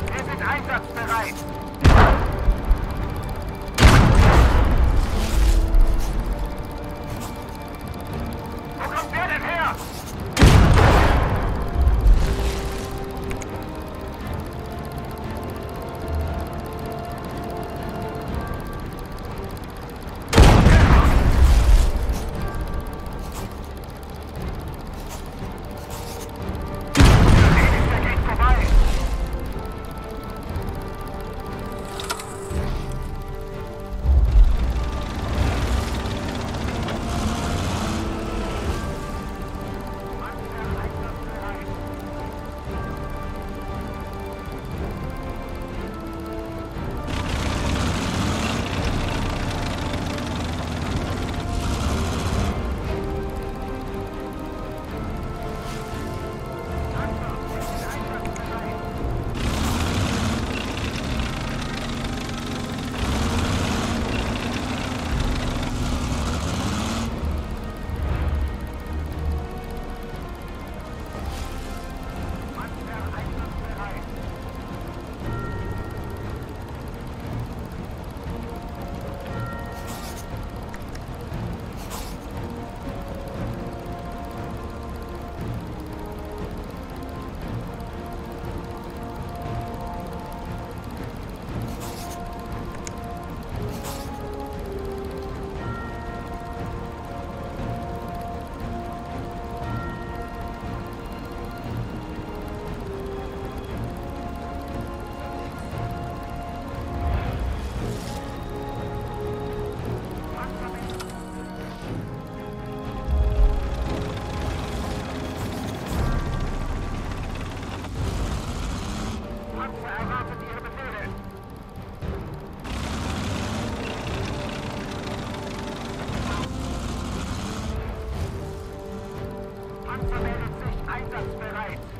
Wir sind einsatzbereit. Panzer meldet einsatzbereit.